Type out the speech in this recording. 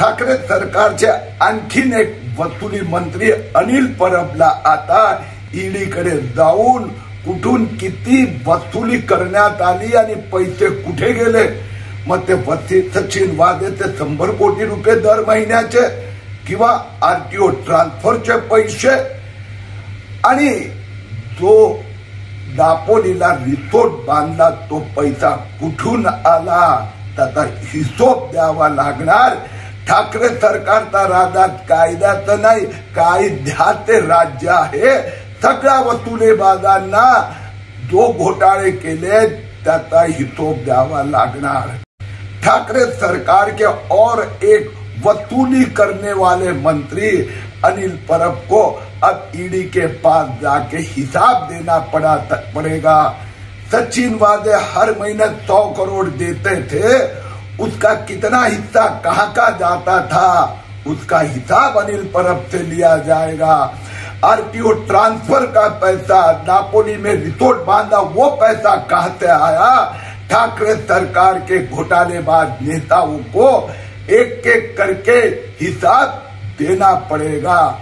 ठाकरे सरकारचे आणखीन एक वसुली मंत्री अनिल परबला आता ईडीकडे जाऊन कुठून किती वसुली करण्यात आली आणि पैसे कुठे गेले? मग ते सचिन वादे ते शंभर कोटी रुपये दर महिन्याचे किंवा आरटीओ ट्रान्सफरचे पैसे? आणि जो दापोलीला रिसोर्ट बांधला तो पैसा कुठून आला? त्याचा हिशोब द्यावा लागणार. ठाकरे सरकारचा राजात कायद्याचं नाही कायद्याचे राज्य आहे. सगळ्या वसुलेबाजांना जो घोटाळे केले, त्याचा हिशोब द्यावा लागणार. ठाकरे सरकार के और एक वसूली करने वाले मंत्री अनिल परब को अब ईडी के पास जाके हिसाब देना पड़ा पड़ेगा। सचिन वादे हर महीने सौ करोड़ देते थे उसका कितना हिस्सा कहाँ का जाता था, उसका हिसाब अनिल परब से लिया जाएगा। आरटीओ ट्रांसफ़र का पैसा, नापोली में रिसोर्ट बांधा, वो पैसा कहा से आया? ठाकरे सरकार के घोटालेबाज नेताओं को एक एक करके हिसाब देना पड़ेगा।